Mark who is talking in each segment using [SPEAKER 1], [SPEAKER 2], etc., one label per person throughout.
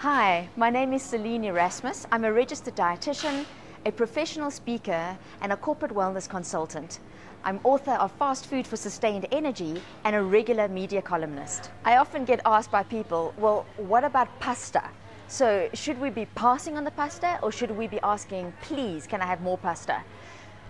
[SPEAKER 1] Hi, my name is Celynn Erasmus. I'm a registered dietitian, a professional speaker, and a corporate wellness consultant. I'm author of Fast Food for Sustained Energy and a regular media columnist. I often get asked by people, well, what about pasta? So, should we be passing on the pasta or should we be asking, please, can I have more pasta?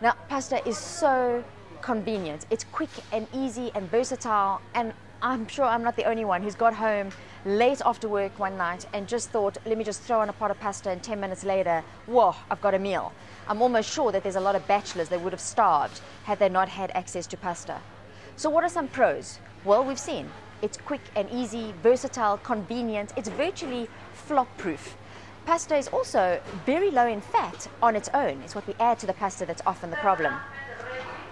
[SPEAKER 1] Now, pasta is so convenient. It's quick and easy and versatile, and I'm sure I'm not the only one who's got home late after work one night and just thought, let me just throw on a pot of pasta, and 10 minutes later, whoa, I've got a meal. I'm almost sure that there's a lot of bachelors that would have starved had they not had access to pasta. So, what are some pros? Well, we've seen it's quick and easy, versatile, convenient, it's virtually flop proof. Pasta is also very low in fat on its own. It's what we add to the pasta that's often the problem.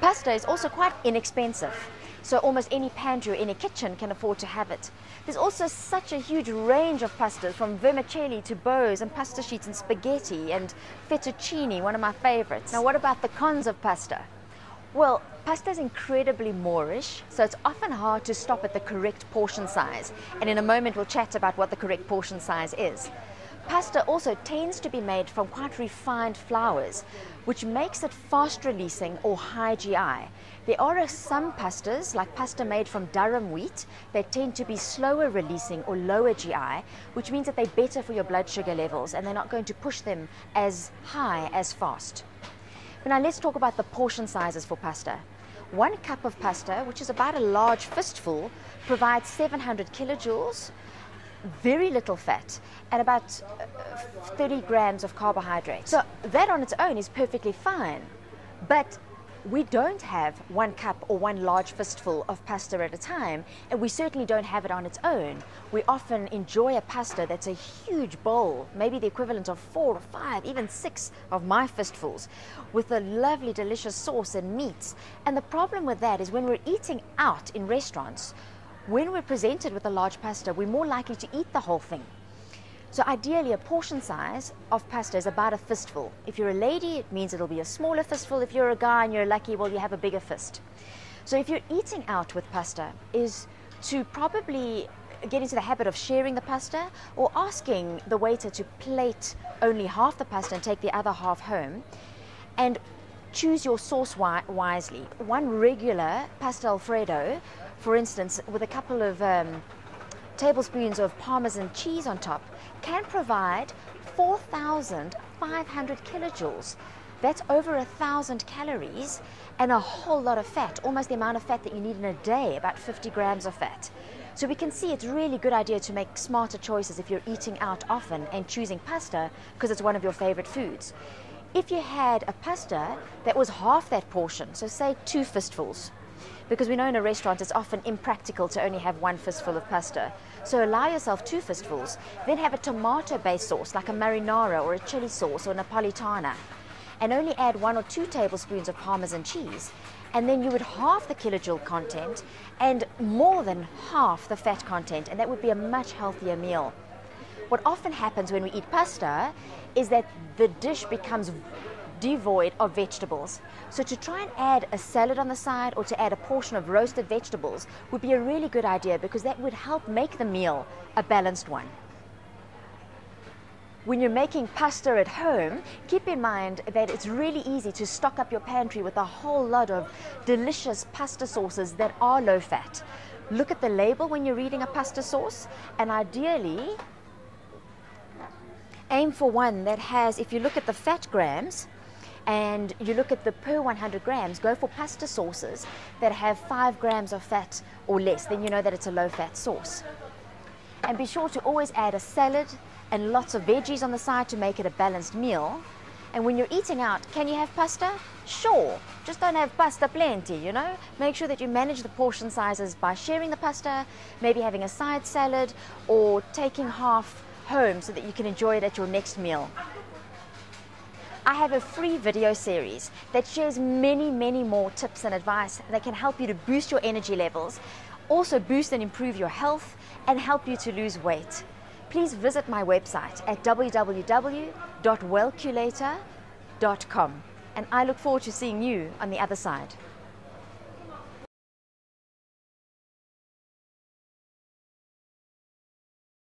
[SPEAKER 1] Pasta is also quite inexpensive. So almost any pantry or any kitchen can afford to have it. There's also such a huge range of pastas from vermicelli to bows and pasta sheets and spaghetti and fettuccine, one of my favorites. Now what about the cons of pasta? Well, pasta is incredibly moreish, so it's often hard to stop at the correct portion size. And in a moment we'll chat about what the correct portion size is. Pasta also tends to be made from quite refined flours, which makes it fast releasing or high GI. There are some pastas, like pasta made from durum wheat, that tend to be slower releasing or lower GI, which means that they're better for your blood sugar levels and they're not going to push them as high as fast. But now let's talk about the portion sizes for pasta. One cup of pasta, which is about a large fistful, provides 700 kilojoules, very little fat and about uh, 30 grams of carbohydrate. So that on its own is perfectly fine. But we don't have one cup or one large fistful of pasta at a time, and we certainly don't have it on its own. We often enjoy a pasta that's a huge bowl, maybe the equivalent of four or five, even six of my fistfuls, with a lovely, delicious sauce and meats. And the problem with that is when we're eating out in restaurants, when we're presented with a large pasta, we're more likely to eat the whole thing. So ideally, a portion size of pasta is about a fistful. If you're a lady, it means it'll be a smaller fistful. If you're a guy and you're lucky, well, you have a bigger fist. So if you're eating out with pasta, is to probably get into the habit of sharing the pasta or asking the waiter to plate only half the pasta and take the other half home. And choose your sauce wi- wisely. One regular pasta alfredo, for instance, with a couple of um, tablespoons of parmesan cheese on top, can provide 4,500 kilojoules. That's over a thousand calories and a whole lot of fat, almost the amount of fat that you need in a day, about 50 grams of fat. So we can see it's really good idea to make smarter choices if you're eating out often and choosing pasta because it's one of your favorite foods. If you had a pasta that was half that portion, so say two fistfuls, because we know in a restaurant it's often impractical to only have one fistful of pasta. So allow yourself two fistfuls, then have a tomato based sauce like a marinara or a chili sauce or napolitana, and only add one or two tablespoons of parmesan cheese. And then you would halve the kilojoule content and more than half the fat content, and that would be a much healthier meal. What often happens when we eat pasta is that the dish becomes devoid of vegetables. So to try and add a salad on the side or to add a portion of roasted vegetables would be a really good idea because that would help make the meal a balanced one. When you're making pasta at home, keep in mind that it's really easy to stock up your pantry with a whole lot of delicious pasta sauces that are low fat. Look at the label when you're reading a pasta sauce and ideally aim for one that has, if you look at the fat grams, and you look at the per 100 grams, go for pasta sauces that have 5 grams of fat or less, then you know that it's a low fat sauce. And be sure to always add a salad and lots of veggies on the side to make it a balanced meal. And when you're eating out, can you have pasta? Sure, just don't have pasta plenty, you know? Make sure that you manage the portion sizes by sharing the pasta, maybe having a side salad, or taking half home so that you can enjoy it at your next meal. I have a free video series that shares many, many more tips and advice that can help you to boost your energy levels, also boost and improve your health, and help you to lose weight. Please visit my website at www.wellculator.com, and I look forward to seeing you on the other side.